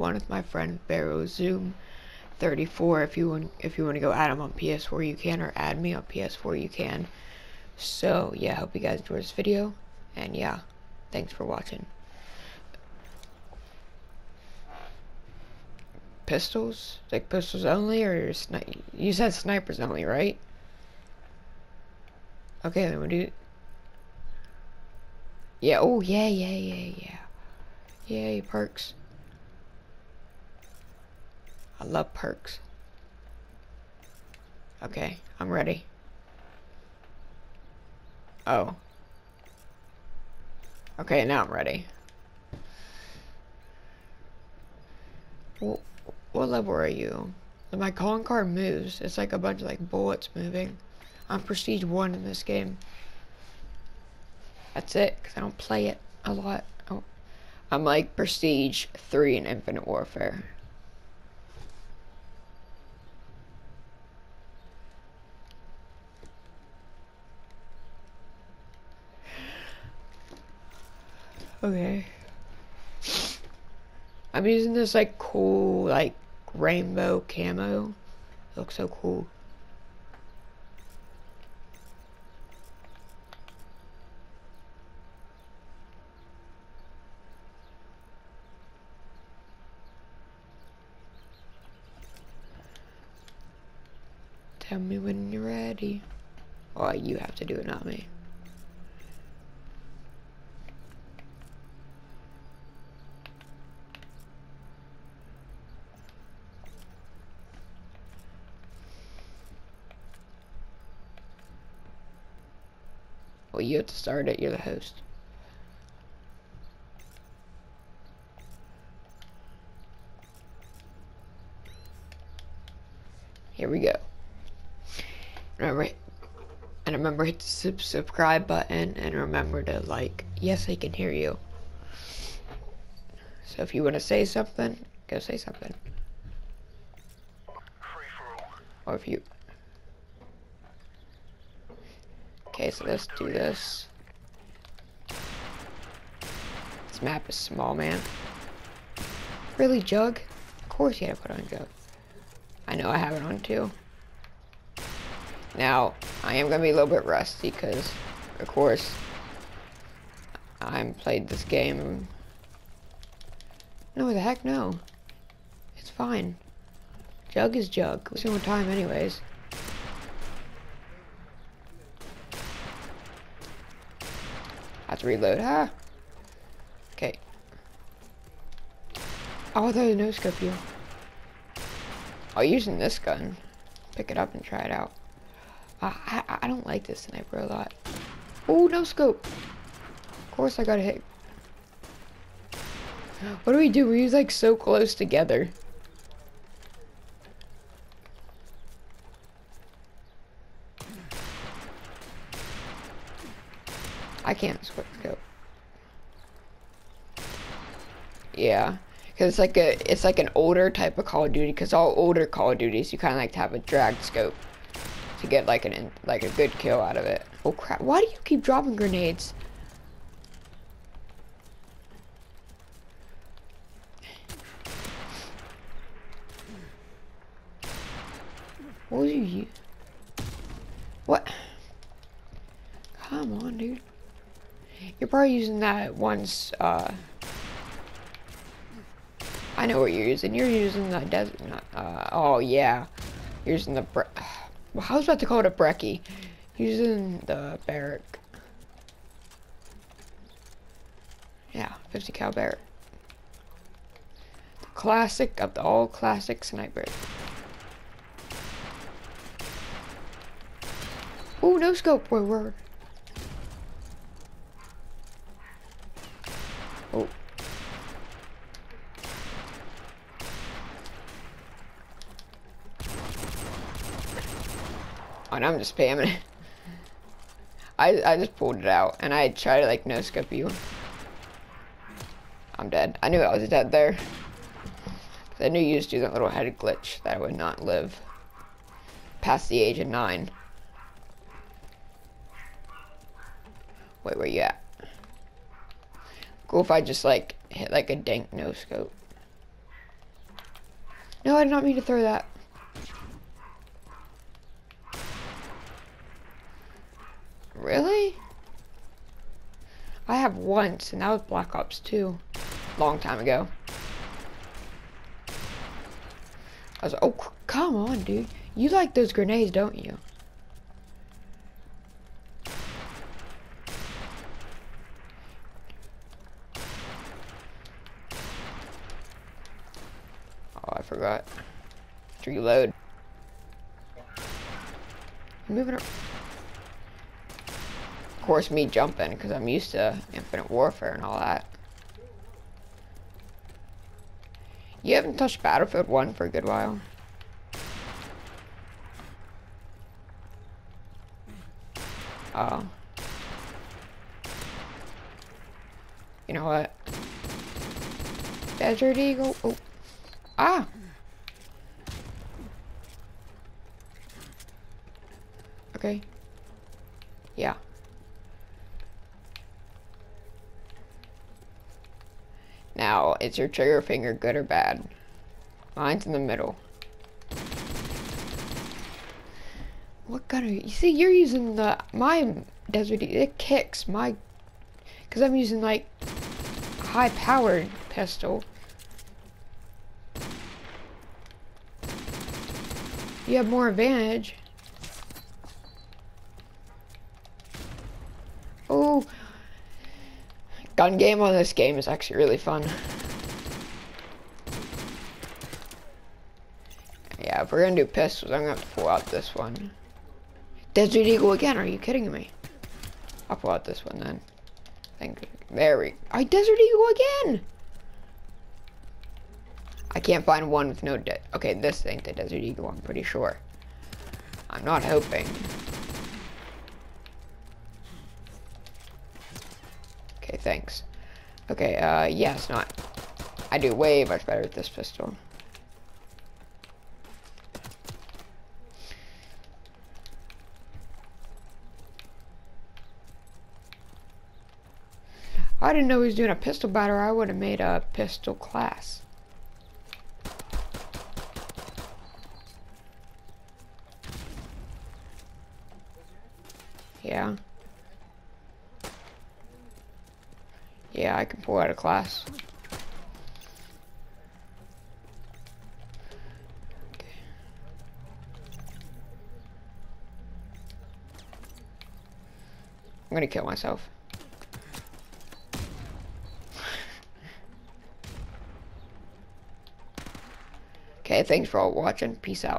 one with my friend Barrow Zoom 34. If you want, if you want to go add him on PS4, you can, or add me on PS4, you can. So yeah, hope you guys enjoyed this video, and yeah, thanks for watching. Pistols? Like pistols only, or sni you said snipers only, right? Okay, then we do. Yeah. Oh yeah, yeah, yeah, yeah. Yay, perks. I love perks. Okay, I'm ready. Oh. Okay, now I'm ready. What level are you? My calling card moves. It's like a bunch of like bullets moving. I'm prestige 1 in this game. That's it, because I don't play it a lot. Oh. I'm like prestige 3 in Infinite Warfare. Okay. I'm using this like cool like rainbow camo. It looks so cool. Tell me when you're ready. Oh, you have to do it, not me. Well, you have to start it. You're the host. Here we go. Remember, and remember hit the sub subscribe button and remember to like. Yes, I can hear you. So if you want to say something, go say something. Or if you Okay, so let's do this. This map is small, man. Really, Jug? Of course you to put on Jug. I know I have it on too. Now, I am going to be a little bit rusty because, of course, I haven't played this game. No, the heck no. It's fine. Jug is Jug. We're single time anyways. I have to reload. huh? Okay. Oh, there's no scope you. Oh, using this gun. Pick it up and try it out. Uh, I, I don't like this sniper a lot. Oh, no scope. Of course I got hit. What do we do? We're like so close together. I can't scope. Yeah, because it's like a it's like an older type of Call of Duty. Because all older Call of Duties, you kind of like to have a drag scope to get like an like a good kill out of it. Oh crap! Why do you keep dropping grenades? What was you? What? Come on, dude. You're probably using that once, uh... I know what you're using. You're using the desert, uh, oh yeah. You're using the, bre I was about to call it a brecci. Using the Barrett. Yeah, 50 cal Barrett. The classic of the all classic snipers. Ooh, no scope. Where, where? I'm just spamming it. I, I just pulled it out, and I tried to, like, no-scope you. I'm dead. I knew I was dead there. I knew you used to do that little head glitch that I would not live past the age of nine. Wait, where you at? Cool if I just like hit like a dank no scope. No, I did not mean to throw that. Really? I have once, and that was Black Ops 2. Long time ago. I was like, oh, come on, dude. You like those grenades, don't you? Oh, I forgot. To reload. Moving up. Of course, me jumping, because I'm used to Infinite Warfare and all that. You haven't touched Battlefield 1 for a good while. Oh. You know what? Desert Eagle. Oh. Ah! Okay. Yeah. Now, is your trigger finger good or bad? Mine's in the middle. What gun are you? You see, you're using the, my Desert Eagle, it kicks my, because I'm using like high powered pistol. You have more advantage. Oh, gun game on this game is actually really fun. Yeah, if we're gonna do pistols, I'm gonna have to pull out this one. Desert Eagle again, are you kidding me? I'll pull out this one then. Thank There we I Desert Eagle again! I can't find one with no de Okay, this ain't the Desert Eagle, I'm pretty sure. I'm not hoping. Okay, thanks. Okay, uh, yeah, it's not. I do way much better with this pistol. I didn't know he was doing a pistol battle. I would have made a pistol class. Yeah. Yeah, I can pull out a class. I'm gonna kill myself. Thanks for all watching. Peace out.